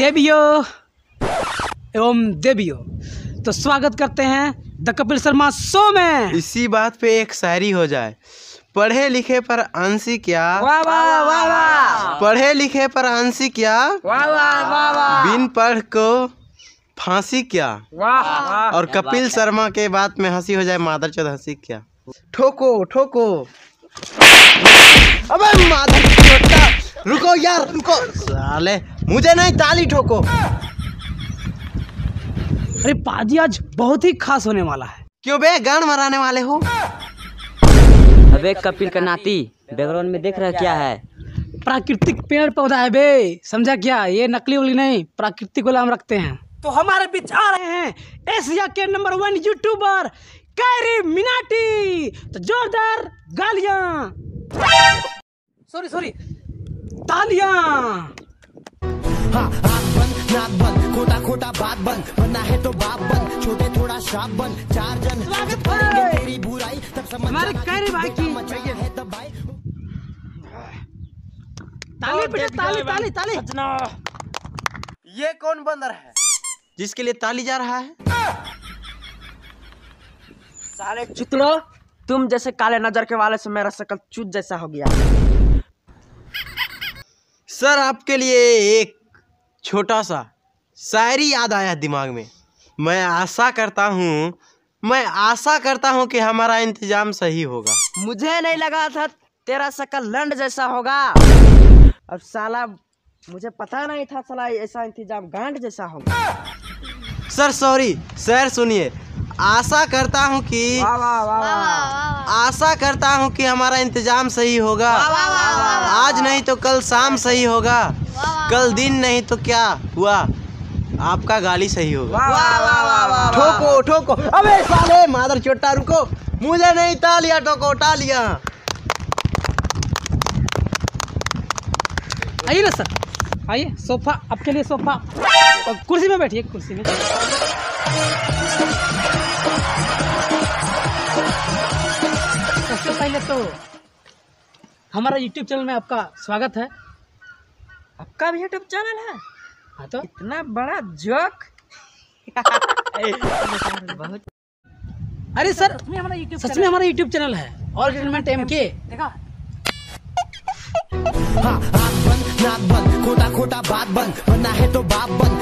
देवियो एवं देवियो तो स्वागत करते हैं द कपिल शर्मा शो में। इसी बात पे एक शायरी हो जाए। पढ़े लिखे पर अंशी क्या? वाह वाह वाह वाह। पढ़े लिखे पर अंशी क्या? वाह वाह वाह वाह। बिन पढ़ को फांसी क्या? वाह और कपिल शर्मा के बात में हँसी हो जाए मादर चौध हँसी क्या? ठोको ठोको। अबे मादर चौथा रुको यार रुको। साले मुझे नहीं ताली ठोको। अरे पाजी आज बहुत ही खास होने वाला है। क्यों बे? गान मराने वाले हो। अबे कपिल का नाती बैकग्राउंड में देख रहा क्या है? प्राकृतिक पेड़ पौधा है बे। समझा क्या? ये नकली उकली नहीं प्राकृतिक वाला हम रखते हैं। तो हमारे बीच आ रहे हैं एशिया के number one YouTuber Carry Minati. तो जोरदार गालियाँ। सॉरी सॉरी तालियाँ। हाँ आग नाक बंद खोटा खोटा बात बंद बनना है तो बाप बंद छोटे थोड़ा शाप बंद चार जन करेंगे तेरी बुराई तब समझ हमारे जाना कैरी भाई की मचाया है ताली पीटे ताली ताली ताली। ये कौन बंदर है? जिसके लिए ताली जा रहा है। साले चुतलो तुम जैसे काले नज़र के वाले से मेरा शकल चूत जैसा हो गया। सर आपके लिए एक छोटा सा शायरी याद आया दिमाग में। मैं आशा करता हूँ मैं आशा करता हूँ कि हमारा इंतज़ाम सही होगा। मुझे नहीं लगा था तेरा शकल लंड जैसा होगा। अब साला मुझे पता नहीं था साला ऐसा इंतज़ाम गांड जैसा होगा। सर सॉरी सर सुनिए आशा करता हूँ कि वाह वाह वाह। वाह आशा करता हूँ कि हमारा इंतज़ाम सही होगा। आज नहीं तो कल शाम सही होगा। कल दिन नहीं तो क्या हुआ? आपका गाली सही होगा। ठोको ठोको। अबे साले मादर चोटा रुको। मुझे नहीं तालिया ठोको टालिया आइए ना सर। आइए सोफा आपके लिए सोफा। कुर्सी में बैठिए कुर्सी में। हमारा यूट्यूब चैनल में आपका स्वागत है। आपका भी यूट्यूब चैनल है? हाँ तो? इतना बड़ा जोक बहुत अरे सर सच में हमारा यूट्यूब सच में हमारा यूट्यूब चैनल है। ऑल एंटरटेनमेंट एम के देखा? हाँ खोटा खोटा बात बंद बनना है तो बाप बंद।